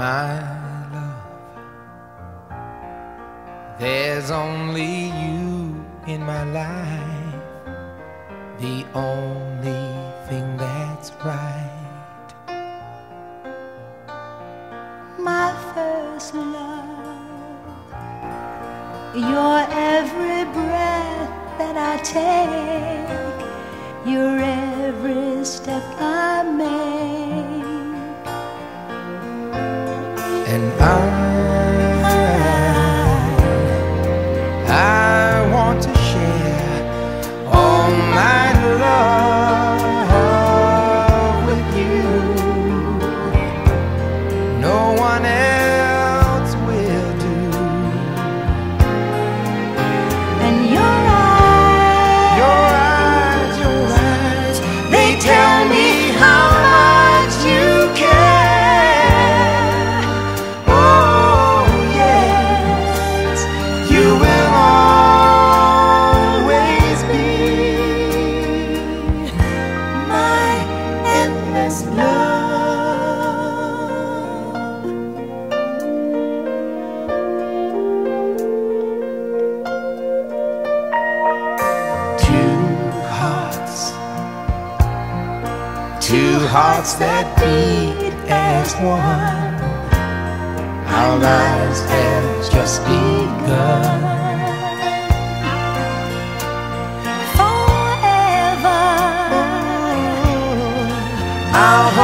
my love. There's only you in my life, the only thing that's right. My first love, your every breath that I take, your every step I make. I hearts that beat as one. Our lives have just begun. Forever, hold